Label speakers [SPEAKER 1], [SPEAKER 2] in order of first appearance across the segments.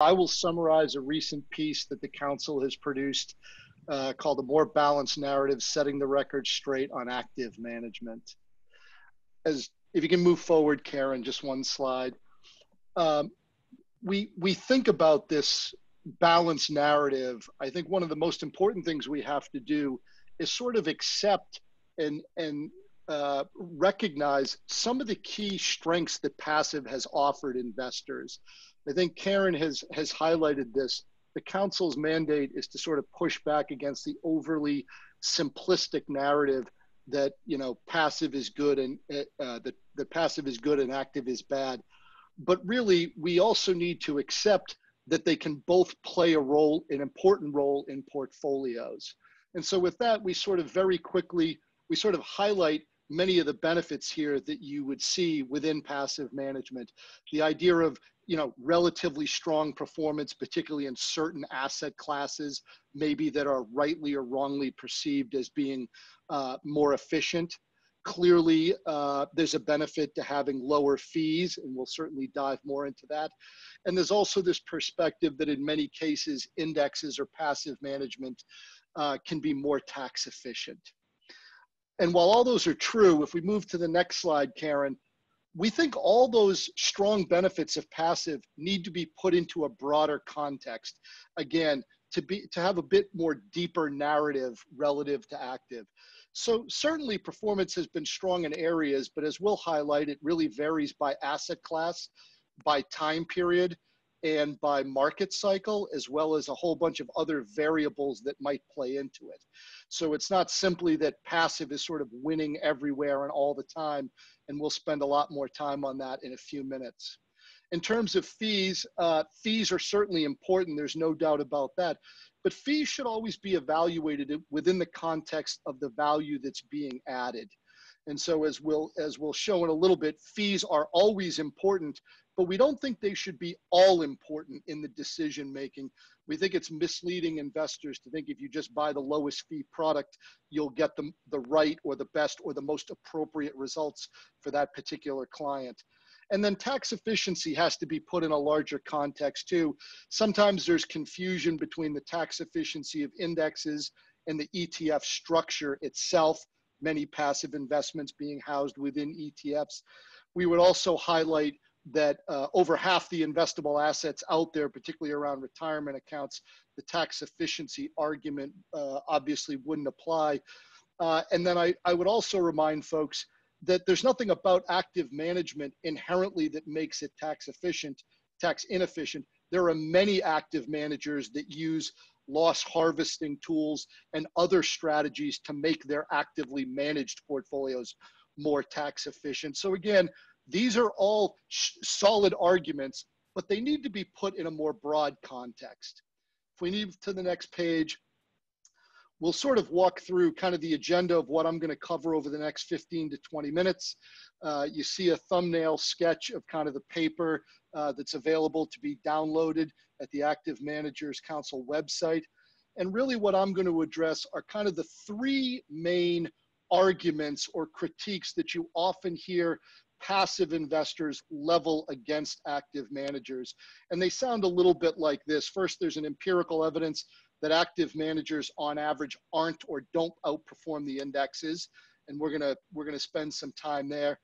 [SPEAKER 1] I will summarize a recent piece that the council has produced uh, called A More Balanced Narrative Setting the Record Straight on Active Management. As if you can move forward, Karen, just one slide. Um, we, we think about this balanced narrative. I think one of the most important things we have to do is sort of accept and, and uh, recognize some of the key strengths that passive has offered investors. I think Karen has has highlighted this. The council's mandate is to sort of push back against the overly simplistic narrative that you know passive is good and uh, uh that the passive is good and active is bad. But really, we also need to accept that they can both play a role, an important role in portfolios. And so with that, we sort of very quickly, we sort of highlight many of the benefits here that you would see within passive management. The idea of you know relatively strong performance, particularly in certain asset classes, maybe that are rightly or wrongly perceived as being uh, more efficient. Clearly, uh, there's a benefit to having lower fees, and we'll certainly dive more into that. And there's also this perspective that in many cases, indexes or passive management uh, can be more tax efficient. And while all those are true, if we move to the next slide, Karen, we think all those strong benefits of passive need to be put into a broader context. Again, to be to have a bit more deeper narrative relative to active. So certainly performance has been strong in areas, but as we'll highlight, it really varies by asset class, by time period, and by market cycle, as well as a whole bunch of other variables that might play into it. So it's not simply that passive is sort of winning everywhere and all the time, and we'll spend a lot more time on that in a few minutes. In terms of fees, uh, fees are certainly important, there's no doubt about that, but fees should always be evaluated within the context of the value that's being added. And so as we'll, as we'll show in a little bit, fees are always important, but we don't think they should be all important in the decision making. We think it's misleading investors to think if you just buy the lowest fee product, you'll get the, the right or the best or the most appropriate results for that particular client. And then tax efficiency has to be put in a larger context too. Sometimes there's confusion between the tax efficiency of indexes and the ETF structure itself, many passive investments being housed within ETFs. We would also highlight that uh, over half the investable assets out there, particularly around retirement accounts, the tax efficiency argument uh, obviously wouldn't apply. Uh, and then I, I would also remind folks that there's nothing about active management inherently that makes it tax efficient, tax inefficient. There are many active managers that use loss harvesting tools and other strategies to make their actively managed portfolios more tax efficient. So again, these are all solid arguments, but they need to be put in a more broad context. If we move to the next page, we'll sort of walk through kind of the agenda of what I'm going to cover over the next 15 to 20 minutes. Uh, you see a thumbnail sketch of kind of the paper uh, that's available to be downloaded at the Active Managers Council website. And really what I'm going to address are kind of the three main arguments or critiques that you often hear passive investors level against active managers. And they sound a little bit like this. First, there's an empirical evidence that active managers on average aren't or don't outperform the indexes. And we're gonna, we're gonna spend some time there.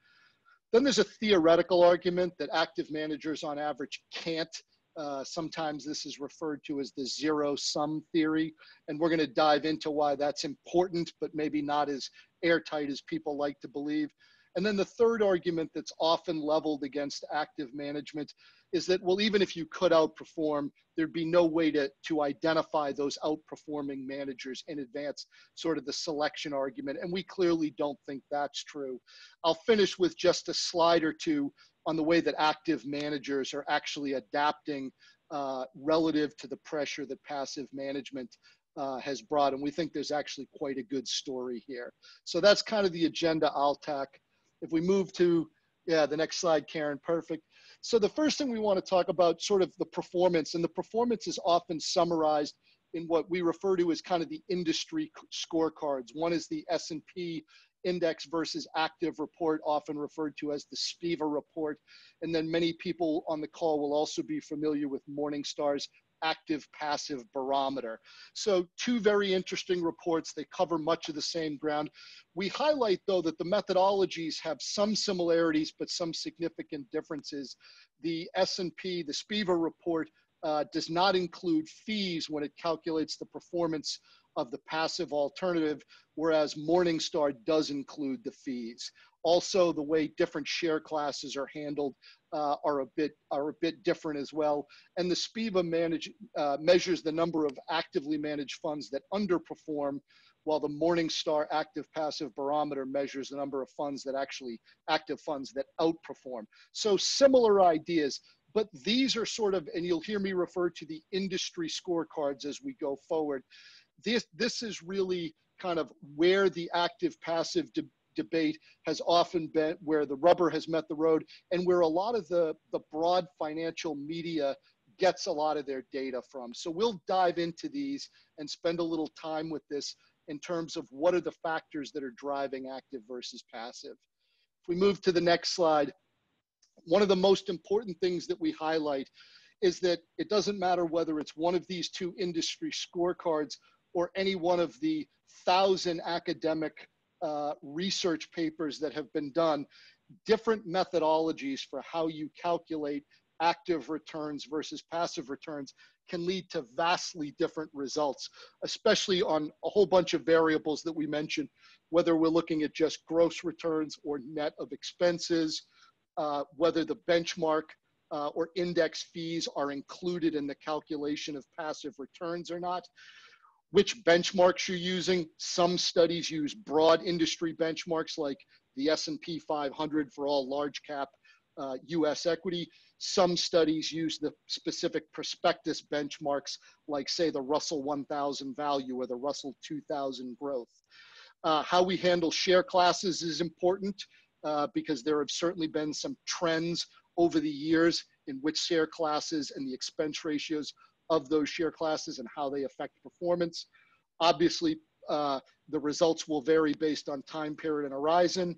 [SPEAKER 1] Then there's a theoretical argument that active managers on average can't. Uh, sometimes this is referred to as the zero sum theory. And we're gonna dive into why that's important, but maybe not as airtight as people like to believe. And then the third argument that's often leveled against active management is that, well, even if you could outperform, there'd be no way to, to identify those outperforming managers in advance, sort of the selection argument. And we clearly don't think that's true. I'll finish with just a slide or two on the way that active managers are actually adapting uh, relative to the pressure that passive management uh, has brought. And we think there's actually quite a good story here. So that's kind of the agenda I'll tack. If we move to, yeah, the next slide, Karen, perfect. So the first thing we want to talk about sort of the performance, and the performance is often summarized in what we refer to as kind of the industry scorecards. One is the S&P index versus active report, often referred to as the SPIVA report. And then many people on the call will also be familiar with Morningstar's active passive barometer. So two very interesting reports. They cover much of the same ground. We highlight though that the methodologies have some similarities, but some significant differences. The S&P, the SPIVA report uh, does not include fees when it calculates the performance of the passive alternative, whereas Morningstar does include the fees. Also, the way different share classes are handled uh, are a bit are a bit different as well. And the SPIVA manage, uh, measures the number of actively managed funds that underperform, while the Morningstar Active Passive Barometer measures the number of funds that actually active funds that outperform. So similar ideas, but these are sort of, and you'll hear me refer to the industry scorecards as we go forward. This this is really kind of where the active passive debate has often been where the rubber has met the road and where a lot of the, the broad financial media gets a lot of their data from. So we'll dive into these and spend a little time with this in terms of what are the factors that are driving active versus passive. If we move to the next slide, one of the most important things that we highlight is that it doesn't matter whether it's one of these two industry scorecards or any one of the thousand academic uh, research papers that have been done, different methodologies for how you calculate active returns versus passive returns can lead to vastly different results, especially on a whole bunch of variables that we mentioned, whether we're looking at just gross returns or net of expenses, uh, whether the benchmark uh, or index fees are included in the calculation of passive returns or not which benchmarks you're using. Some studies use broad industry benchmarks like the S&P 500 for all large cap uh, US equity. Some studies use the specific prospectus benchmarks like say the Russell 1000 value or the Russell 2000 growth. Uh, how we handle share classes is important uh, because there have certainly been some trends over the years in which share classes and the expense ratios of those share classes and how they affect performance. Obviously, uh, the results will vary based on time period and horizon.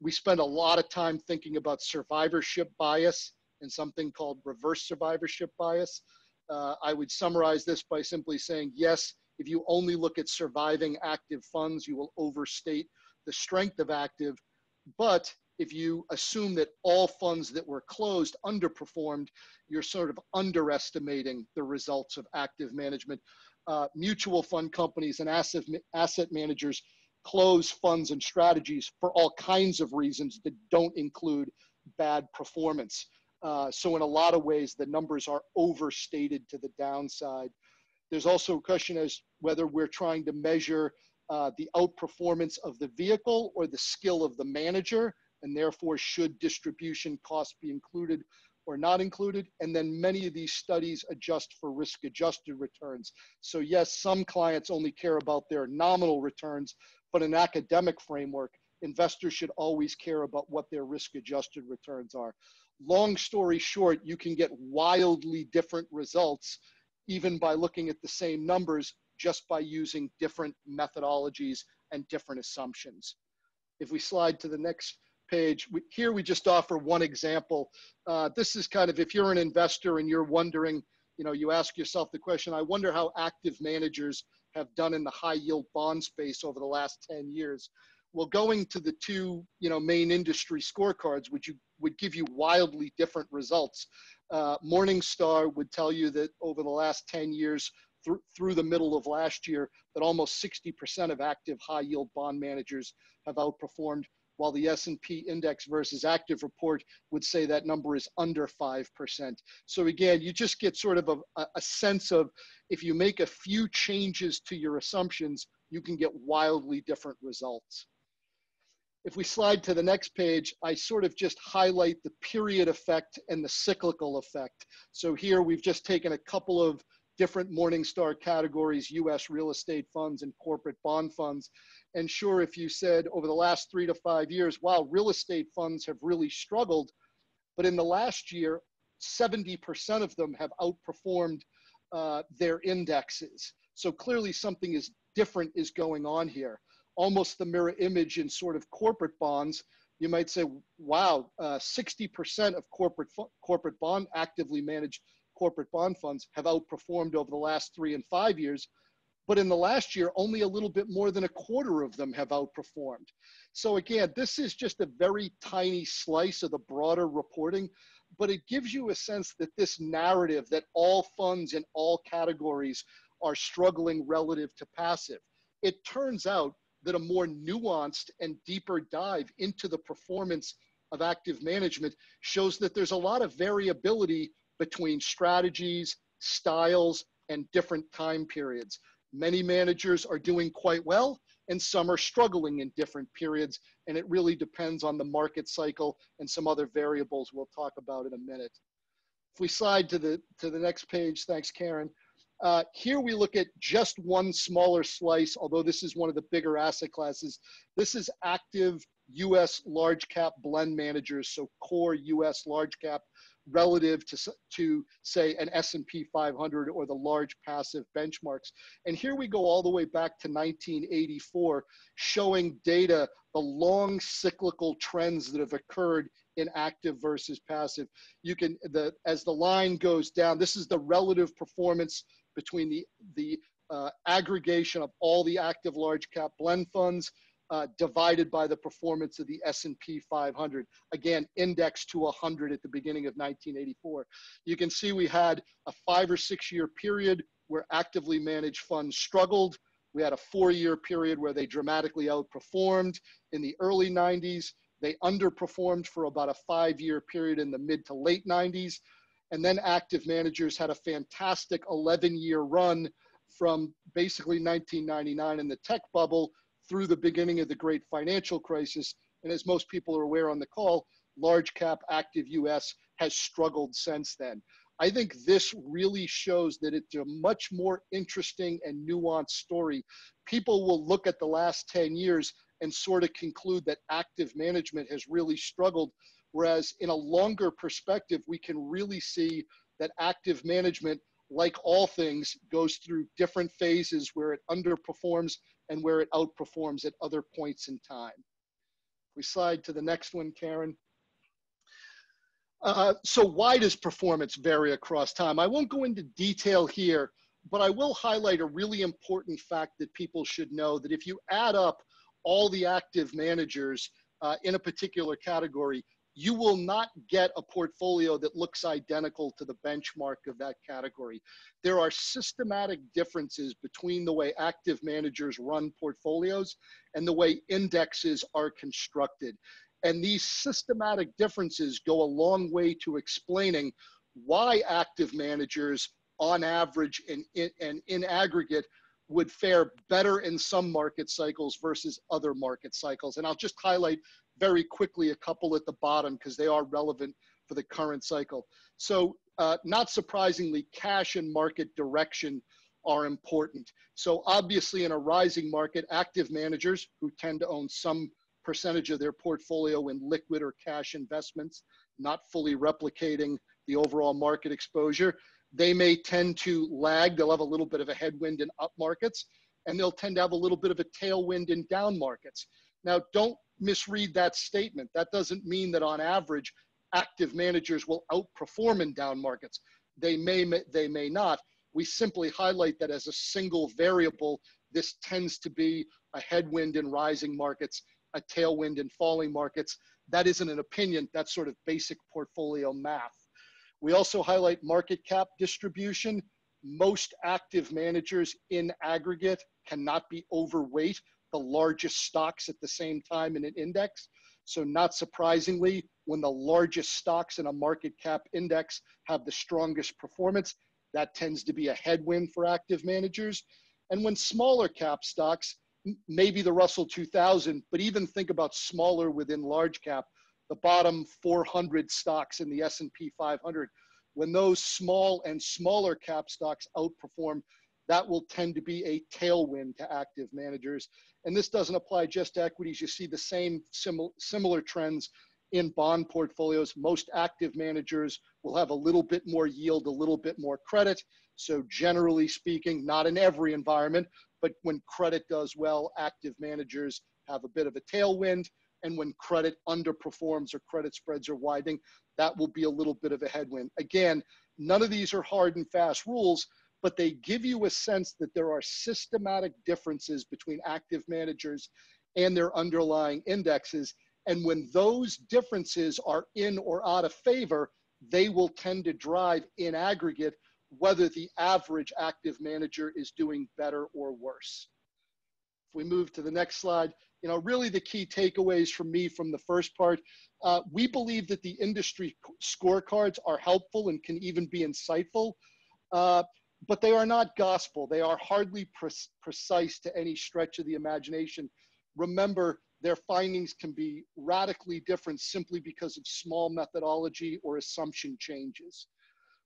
[SPEAKER 1] We spend a lot of time thinking about survivorship bias and something called reverse survivorship bias. Uh, I would summarize this by simply saying, yes, if you only look at surviving active funds, you will overstate the strength of active. But if you assume that all funds that were closed underperformed, you're sort of underestimating the results of active management. Uh, mutual fund companies and asset, asset managers close funds and strategies for all kinds of reasons that don't include bad performance. Uh, so in a lot of ways, the numbers are overstated to the downside. There's also a question as whether we're trying to measure uh, the outperformance of the vehicle or the skill of the manager and therefore should distribution costs be included or not included. And then many of these studies adjust for risk adjusted returns. So yes, some clients only care about their nominal returns, but in academic framework, investors should always care about what their risk adjusted returns are. Long story short, you can get wildly different results even by looking at the same numbers just by using different methodologies and different assumptions. If we slide to the next page. We, here we just offer one example. Uh, this is kind of if you're an investor and you're wondering, you know, you ask yourself the question, I wonder how active managers have done in the high yield bond space over the last 10 years. Well, going to the two, you know, main industry scorecards would you would give you wildly different results. Uh, Morningstar would tell you that over the last 10 years, through, through the middle of last year, that almost 60% of active high yield bond managers have outperformed while the S&P index versus active report would say that number is under 5%. So again, you just get sort of a, a sense of if you make a few changes to your assumptions, you can get wildly different results. If we slide to the next page, I sort of just highlight the period effect and the cyclical effect. So here we've just taken a couple of different Morningstar categories, US real estate funds and corporate bond funds, and sure, if you said over the last three to five years, wow, real estate funds have really struggled, but in the last year, 70% of them have outperformed uh, their indexes. So clearly something is different is going on here. almost the mirror image in sort of corporate bonds, you might say, wow, uh, 60% of corporate, corporate bond, actively managed corporate bond funds have outperformed over the last three and five years. But in the last year, only a little bit more than a quarter of them have outperformed. So again, this is just a very tiny slice of the broader reporting, but it gives you a sense that this narrative that all funds in all categories are struggling relative to passive. It turns out that a more nuanced and deeper dive into the performance of active management shows that there's a lot of variability between strategies, styles, and different time periods. Many managers are doing quite well, and some are struggling in different periods, and it really depends on the market cycle and some other variables we'll talk about in a minute. If we slide to the, to the next page, thanks, Karen. Uh, here we look at just one smaller slice, although this is one of the bigger asset classes. This is active US large cap blend managers, so core US large cap relative to, to say an S&P 500 or the large passive benchmarks. And here we go all the way back to 1984, showing data, the long cyclical trends that have occurred in active versus passive. You can, the, as the line goes down, this is the relative performance between the, the uh, aggregation of all the active large cap blend funds uh, divided by the performance of the S&P 500. Again, indexed to 100 at the beginning of 1984. You can see we had a five or six year period where actively managed funds struggled. We had a four year period where they dramatically outperformed. In the early 90s, they underperformed for about a five year period in the mid to late 90s. And then active managers had a fantastic 11 year run from basically 1999 in the tech bubble through the beginning of the great financial crisis. And as most people are aware on the call, large cap active US has struggled since then. I think this really shows that it's a much more interesting and nuanced story. People will look at the last 10 years and sort of conclude that active management has really struggled Whereas in a longer perspective, we can really see that active management, like all things, goes through different phases where it underperforms and where it outperforms at other points in time. We slide to the next one, Karen. Uh, so why does performance vary across time? I won't go into detail here, but I will highlight a really important fact that people should know that if you add up all the active managers uh, in a particular category, you will not get a portfolio that looks identical to the benchmark of that category. There are systematic differences between the way active managers run portfolios and the way indexes are constructed. And these systematic differences go a long way to explaining why active managers, on average and in, and in aggregate, would fare better in some market cycles versus other market cycles. And I'll just highlight very quickly a couple at the bottom because they are relevant for the current cycle. So uh, not surprisingly, cash and market direction are important. So obviously in a rising market, active managers who tend to own some percentage of their portfolio in liquid or cash investments, not fully replicating the overall market exposure, they may tend to lag. They'll have a little bit of a headwind in up markets, and they'll tend to have a little bit of a tailwind in down markets. Now, don't misread that statement. That doesn't mean that on average, active managers will outperform in down markets. They may, they may not. We simply highlight that as a single variable, this tends to be a headwind in rising markets, a tailwind in falling markets. That isn't an opinion, that's sort of basic portfolio math. We also highlight market cap distribution. Most active managers in aggregate cannot be overweight the largest stocks at the same time in an index. So not surprisingly, when the largest stocks in a market cap index have the strongest performance, that tends to be a headwind for active managers. And when smaller cap stocks, maybe the Russell 2000, but even think about smaller within large cap, the bottom 400 stocks in the S&P 500, when those small and smaller cap stocks outperform, that will tend to be a tailwind to active managers. And this doesn't apply just to equities. You see the same simil similar trends in bond portfolios. Most active managers will have a little bit more yield, a little bit more credit. So generally speaking, not in every environment, but when credit does well, active managers have a bit of a tailwind. And when credit underperforms or credit spreads are widening, that will be a little bit of a headwind. Again, none of these are hard and fast rules, but they give you a sense that there are systematic differences between active managers and their underlying indexes. And when those differences are in or out of favor, they will tend to drive in aggregate whether the average active manager is doing better or worse. If we move to the next slide, you know, really the key takeaways from me from the first part, uh, we believe that the industry scorecards are helpful and can even be insightful, uh, but they are not gospel. They are hardly pre precise to any stretch of the imagination. Remember, their findings can be radically different simply because of small methodology or assumption changes.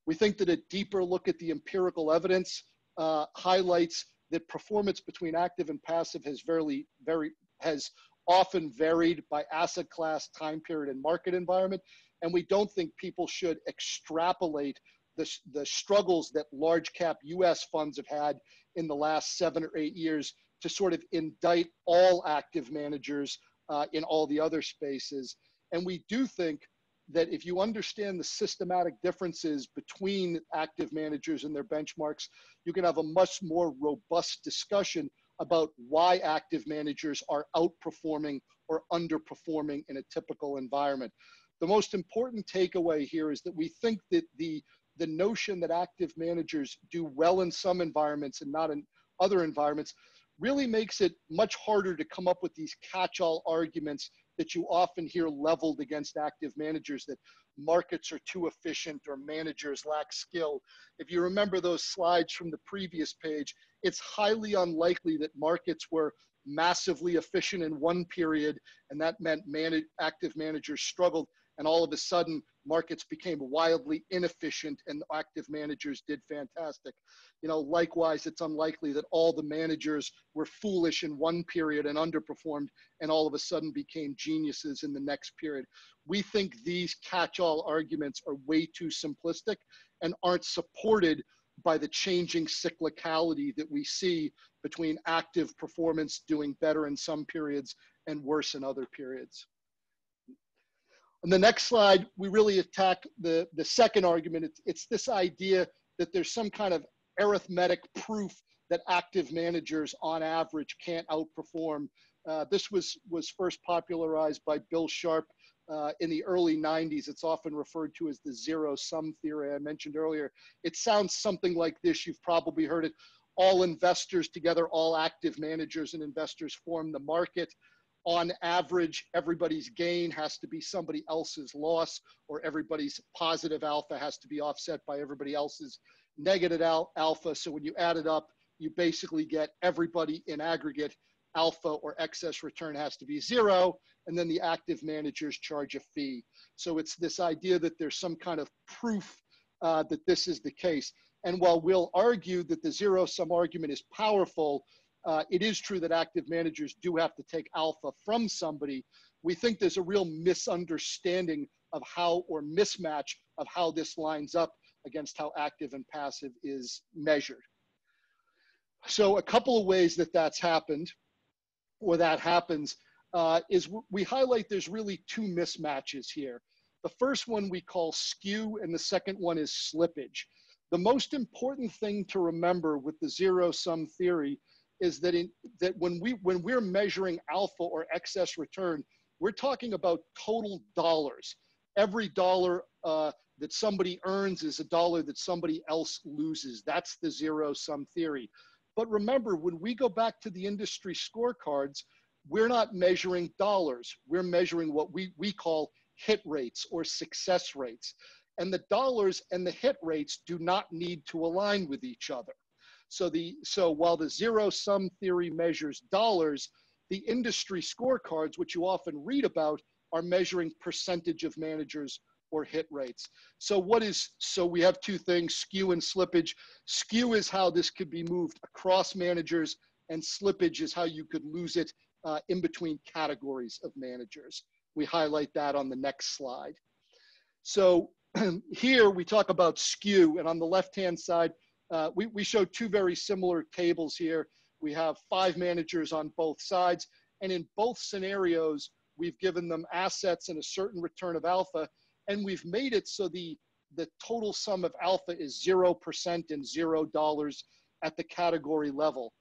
[SPEAKER 1] We think that a deeper look at the empirical evidence uh, highlights that performance between active and passive has very, very, has often varied by asset class, time period, and market environment. And we don't think people should extrapolate the, the struggles that large cap US funds have had in the last seven or eight years to sort of indict all active managers uh, in all the other spaces. And we do think that if you understand the systematic differences between active managers and their benchmarks, you can have a much more robust discussion about why active managers are outperforming or underperforming in a typical environment. The most important takeaway here is that we think that the, the notion that active managers do well in some environments and not in other environments really makes it much harder to come up with these catch-all arguments that you often hear leveled against active managers that markets are too efficient or managers lack skill. If you remember those slides from the previous page, it's highly unlikely that markets were massively efficient in one period and that meant man active managers struggled and all of a sudden markets became wildly inefficient and active managers did fantastic. You know, likewise, it's unlikely that all the managers were foolish in one period and underperformed and all of a sudden became geniuses in the next period. We think these catch-all arguments are way too simplistic and aren't supported by the changing cyclicality that we see between active performance doing better in some periods and worse in other periods. On the next slide, we really attack the, the second argument. It's, it's this idea that there's some kind of arithmetic proof that active managers on average can't outperform. Uh, this was, was first popularized by Bill Sharpe uh, in the early 90s. It's often referred to as the zero sum theory I mentioned earlier. It sounds something like this. You've probably heard it. All investors together, all active managers and investors form the market on average, everybody's gain has to be somebody else's loss, or everybody's positive alpha has to be offset by everybody else's negative al alpha. So when you add it up, you basically get everybody in aggregate alpha or excess return has to be zero, and then the active managers charge a fee. So it's this idea that there's some kind of proof uh, that this is the case. And while we'll argue that the zero sum argument is powerful, uh, it is true that active managers do have to take alpha from somebody. We think there's a real misunderstanding of how, or mismatch of how this lines up against how active and passive is measured. So a couple of ways that that's happened, or that happens, uh, is we highlight there's really two mismatches here. The first one we call skew, and the second one is slippage. The most important thing to remember with the zero sum theory is that in that when we when we're measuring alpha or excess return, we're talking about total dollars. Every dollar uh, that somebody earns is a dollar that somebody else loses. That's the zero sum theory. But remember, when we go back to the industry scorecards, we're not measuring dollars. We're measuring what we, we call hit rates or success rates. And the dollars and the hit rates do not need to align with each other. So the so while the zero sum theory measures dollars, the industry scorecards, which you often read about, are measuring percentage of managers or hit rates. So what is so we have two things, skew and slippage. Skew is how this could be moved across managers, and slippage is how you could lose it uh, in between categories of managers. We highlight that on the next slide. So here we talk about skew, and on the left-hand side, uh, we, we show two very similar tables here. We have five managers on both sides. And in both scenarios, we've given them assets and a certain return of alpha. And we've made it so the, the total sum of alpha is 0% and $0 at the category level.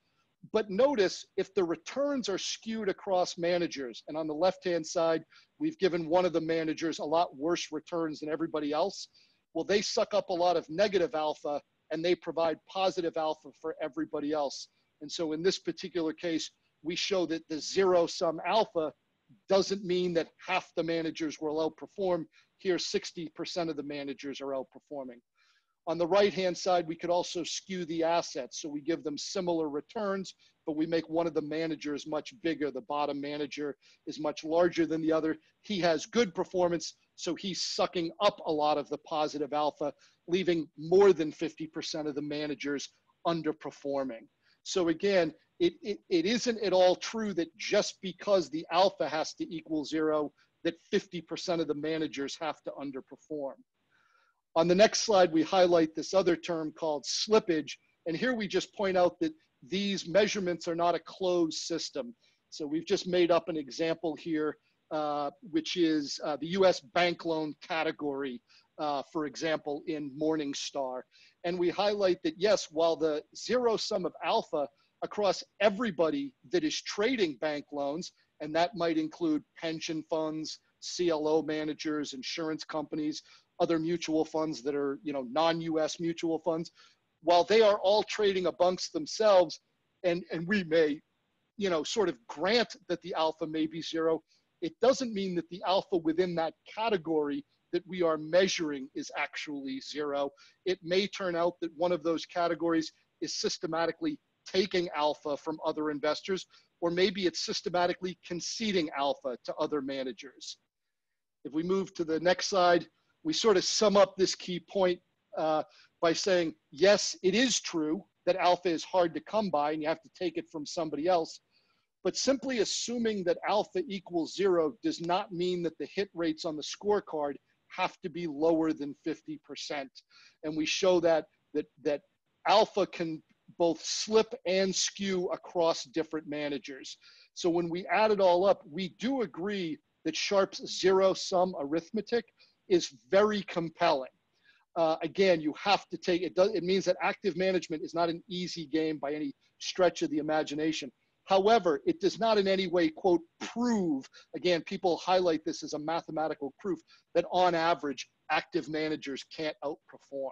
[SPEAKER 1] But notice if the returns are skewed across managers, and on the left hand side, we've given one of the managers a lot worse returns than everybody else, well, they suck up a lot of negative alpha and they provide positive alpha for everybody else. And so in this particular case, we show that the zero sum alpha doesn't mean that half the managers will outperform. Here, 60% of the managers are outperforming. On the right-hand side, we could also skew the assets. So we give them similar returns, but we make one of the managers much bigger. The bottom manager is much larger than the other. He has good performance, so he's sucking up a lot of the positive alpha, leaving more than 50% of the managers underperforming. So again, it, it, it isn't at all true that just because the alpha has to equal zero, that 50% of the managers have to underperform. On the next slide, we highlight this other term called slippage. And here we just point out that these measurements are not a closed system. So we've just made up an example here, uh, which is uh, the US bank loan category, uh, for example, in Morningstar. And we highlight that, yes, while the zero sum of alpha across everybody that is trading bank loans, and that might include pension funds, CLO managers, insurance companies, other mutual funds that are, you know, non-US mutual funds, while they are all trading amongst themselves, and, and we may, you know, sort of grant that the alpha may be zero, it doesn't mean that the alpha within that category that we are measuring is actually zero. It may turn out that one of those categories is systematically taking alpha from other investors, or maybe it's systematically conceding alpha to other managers. If we move to the next slide, we sort of sum up this key point uh, by saying, yes, it is true that alpha is hard to come by and you have to take it from somebody else. But simply assuming that alpha equals zero does not mean that the hit rates on the scorecard have to be lower than 50%. And we show that, that, that alpha can both slip and skew across different managers. So when we add it all up, we do agree that Sharpe's zero sum arithmetic is very compelling. Uh, again, you have to take it. Does, it means that active management is not an easy game by any stretch of the imagination. However, it does not in any way, quote, prove, again, people highlight this as a mathematical proof that on average, active managers can't outperform.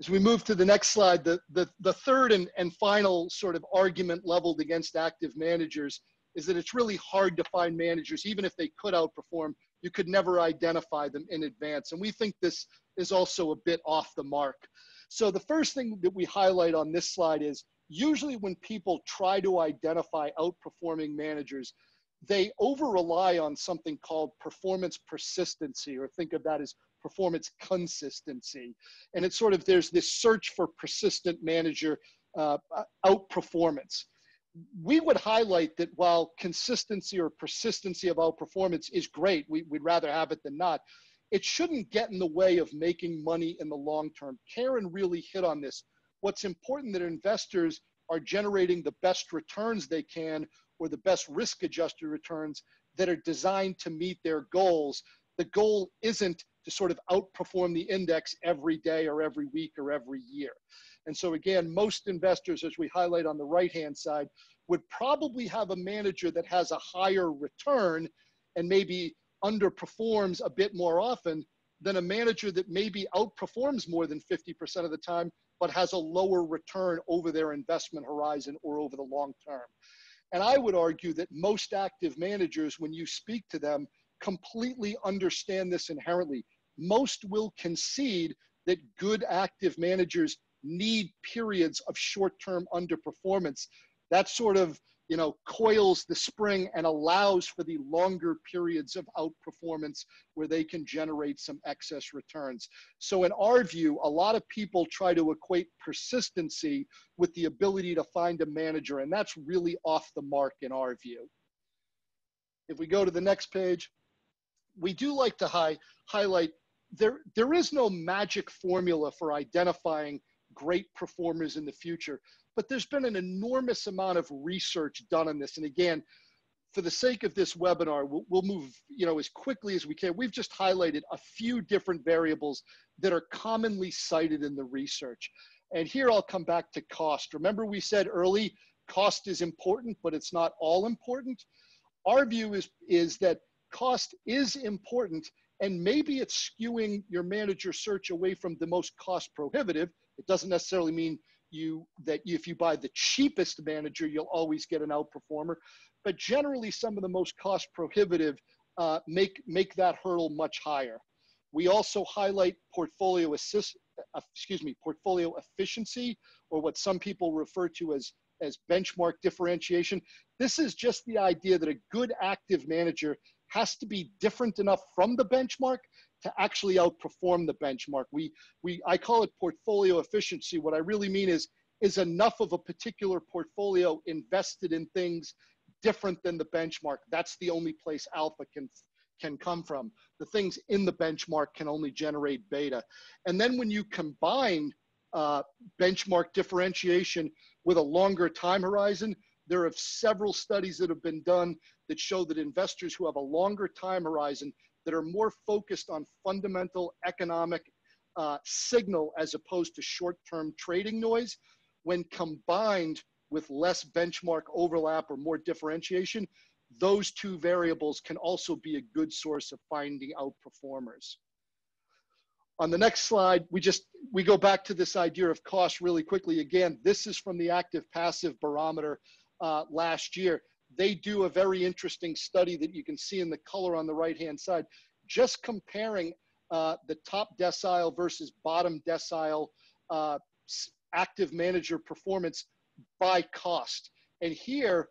[SPEAKER 1] As we move to the next slide, the, the, the third and, and final sort of argument leveled against active managers is that it's really hard to find managers, even if they could outperform, you could never identify them in advance. And we think this is also a bit off the mark. So the first thing that we highlight on this slide is usually when people try to identify outperforming managers, they over rely on something called performance persistency, or think of that as performance consistency. And it's sort of there's this search for persistent manager uh, outperformance we would highlight that while consistency or persistency of outperformance is great, we, would rather have it than not, it shouldn't get in the way of making money in the long term. Karen really hit on this. What's important that investors are generating the best returns they can or the best risk adjusted returns that are designed to meet their goals. The goal isn't to sort of outperform the index every day or every week or every year. And so again, most investors, as we highlight on the right-hand side, would probably have a manager that has a higher return and maybe underperforms a bit more often than a manager that maybe outperforms more than 50% of the time, but has a lower return over their investment horizon or over the long term. And I would argue that most active managers, when you speak to them, completely understand this inherently. Most will concede that good active managers need periods of short-term underperformance. That sort of you know coils the spring and allows for the longer periods of outperformance where they can generate some excess returns. So in our view, a lot of people try to equate persistency with the ability to find a manager, and that's really off the mark in our view. If we go to the next page, we do like to high, highlight there, there is no magic formula for identifying great performers in the future. But there's been an enormous amount of research done on this. And again, for the sake of this webinar, we'll, we'll, move you know, as quickly as we can. We've just highlighted a few different variables that are commonly cited in the research. And here I'll come back to cost. Remember we said early, cost is important, but it's not all important. Our view is, is that cost is important and maybe it's skewing your manager search away from the most cost prohibitive. It doesn't necessarily mean you that if you buy the cheapest manager, you'll always get an outperformer. But generally, some of the most cost prohibitive uh, make make that hurdle much higher. We also highlight portfolio assist, uh, excuse me, portfolio efficiency, or what some people refer to as as benchmark differentiation. This is just the idea that a good active manager has to be different enough from the benchmark to actually outperform the benchmark. We, we, I call it portfolio efficiency. What I really mean is, is enough of a particular portfolio invested in things different than the benchmark. That's the only place alpha can, can come from. The things in the benchmark can only generate beta. And then when you combine uh, benchmark differentiation with a longer time horizon, there are several studies that have been done that show that investors who have a longer time horizon that are more focused on fundamental economic uh, signal as opposed to short-term trading noise, when combined with less benchmark overlap or more differentiation, those two variables can also be a good source of finding outperformers. On the next slide, we just, we go back to this idea of cost really quickly. Again, this is from the active passive barometer uh, last year. They do a very interesting study that you can see in the color on the right-hand side, just comparing uh, the top decile versus bottom decile uh, active manager performance by cost. And here,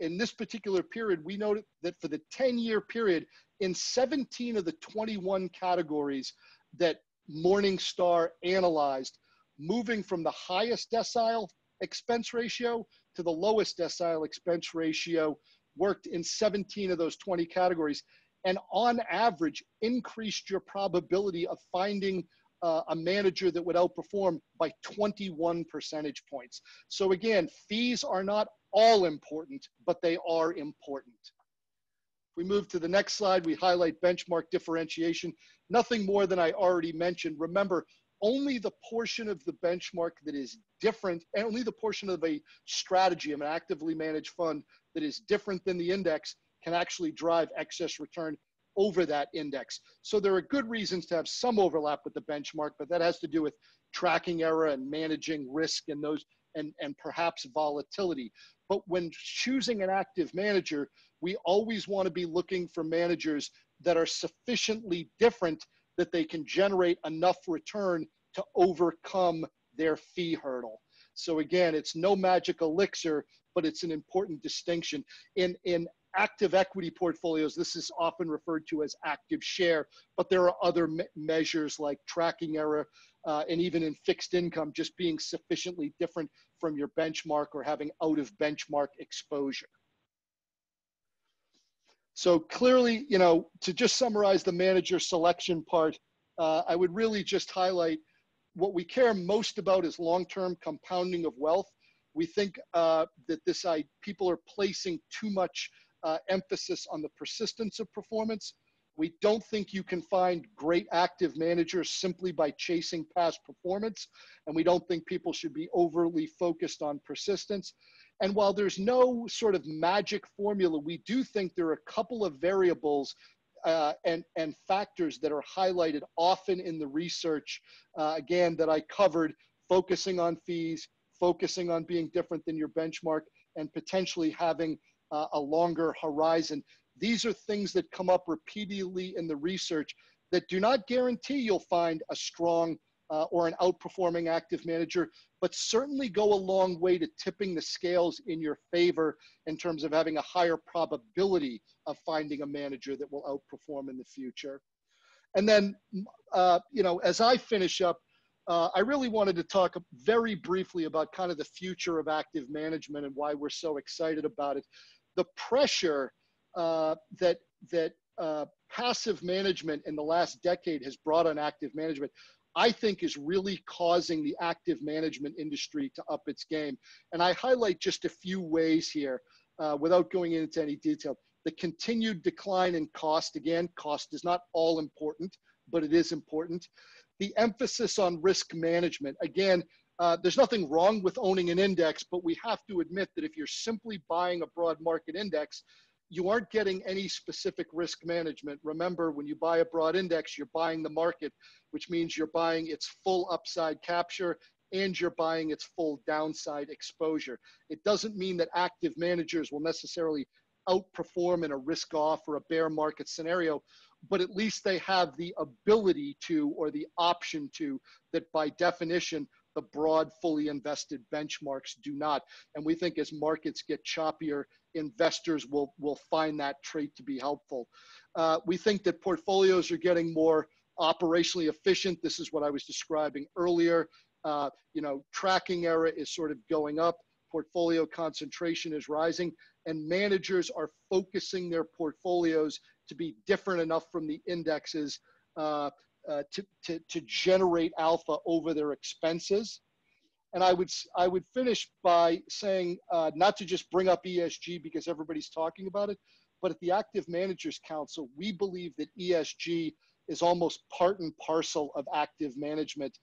[SPEAKER 1] in this particular period, we noted that for the 10 year period, in 17 of the 21 categories that Morningstar analyzed, moving from the highest decile expense ratio to the lowest decile expense ratio worked in 17 of those 20 categories and on average increased your probability of finding uh, a manager that would outperform by 21 percentage points. So again, fees are not all important, but they are important. If we move to the next slide, we highlight benchmark differentiation. Nothing more than I already mentioned. Remember, only the portion of the benchmark that is different, and only the portion of a strategy of an actively managed fund that is different than the index can actually drive excess return over that index. So there are good reasons to have some overlap with the benchmark, but that has to do with tracking error and managing risk and those and, and perhaps volatility. But when choosing an active manager, we always want to be looking for managers that are sufficiently different that they can generate enough return to overcome their fee hurdle. So again, it's no magic elixir, but it's an important distinction. In, in active equity portfolios, this is often referred to as active share, but there are other me measures like tracking error uh, and even in fixed income, just being sufficiently different from your benchmark or having out of benchmark exposure. So clearly, you know, to just summarize the manager selection part, uh, I would really just highlight what we care most about is long-term compounding of wealth. We think uh, that this I, people are placing too much uh, emphasis on the persistence of performance. We don't think you can find great active managers simply by chasing past performance. And we don't think people should be overly focused on persistence. And while there's no sort of magic formula, we do think there are a couple of variables uh, and, and factors that are highlighted often in the research, uh, again, that I covered, focusing on fees, focusing on being different than your benchmark, and potentially having uh, a longer horizon. These are things that come up repeatedly in the research that do not guarantee you'll find a strong uh, or an outperforming active manager, but certainly go a long way to tipping the scales in your favor in terms of having a higher probability of finding a manager that will outperform in the future. And then, uh, you know, as I finish up, uh, I really wanted to talk very briefly about kind of the future of active management and why we're so excited about it the pressure uh, that that uh, passive management in the last decade has brought on active management, I think is really causing the active management industry to up its game. And I highlight just a few ways here uh, without going into any detail. The continued decline in cost, again, cost is not all important, but it is important. The emphasis on risk management, again, uh, there's nothing wrong with owning an index, but we have to admit that if you're simply buying a broad market index, you aren't getting any specific risk management. Remember, when you buy a broad index, you're buying the market, which means you're buying its full upside capture and you're buying its full downside exposure. It doesn't mean that active managers will necessarily outperform in a risk off or a bear market scenario, but at least they have the ability to or the option to that by definition the broad fully invested benchmarks do not and we think as markets get choppier investors will will find that trait to be helpful. Uh, we think that portfolios are getting more operationally efficient. This is what i was describing earlier. Uh, you know tracking error is sort of going up. Portfolio concentration is rising and managers are focusing their portfolios to be different enough from the indexes uh, uh, to, to, to generate alpha over their expenses. And I would, I would finish by saying uh, not to just bring up ESG because everybody's talking about it, but at the Active Managers Council, we believe that ESG is almost part and parcel of active management.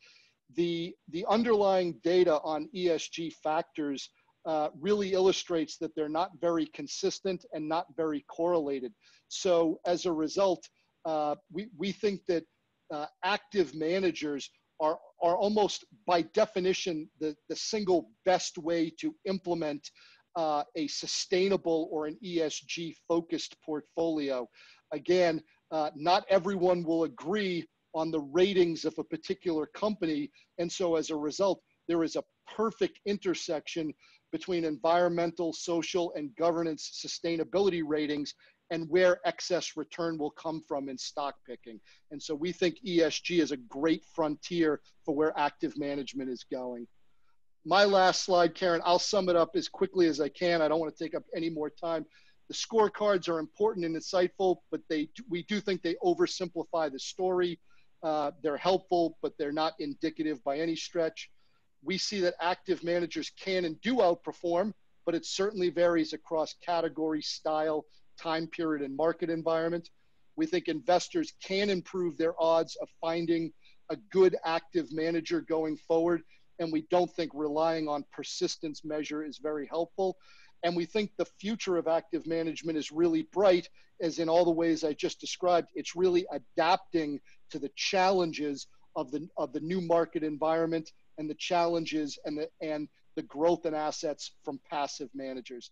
[SPEAKER 1] The, the underlying data on ESG factors uh, really illustrates that they're not very consistent and not very correlated. So as a result, uh, we, we think that uh, active managers are, are almost by definition the, the single best way to implement uh, a sustainable or an ESG focused portfolio. Again, uh, not everyone will agree on the ratings of a particular company. And so as a result, there is a perfect intersection between environmental, social, and governance sustainability ratings and where excess return will come from in stock picking. And so we think ESG is a great frontier for where active management is going. My last slide, Karen, I'll sum it up as quickly as I can. I don't want to take up any more time. The scorecards are important and insightful, but they we do think they oversimplify the story. Uh, they're helpful, but they're not indicative by any stretch. We see that active managers can and do outperform, but it certainly varies across category, style, time period and market environment. We think investors can improve their odds of finding a good active manager going forward. And we don't think relying on persistence measure is very helpful. And we think the future of active management is really bright, as in all the ways I just described, it's really adapting to the challenges of the, of the new market environment and the challenges and the, and the growth in assets from passive managers.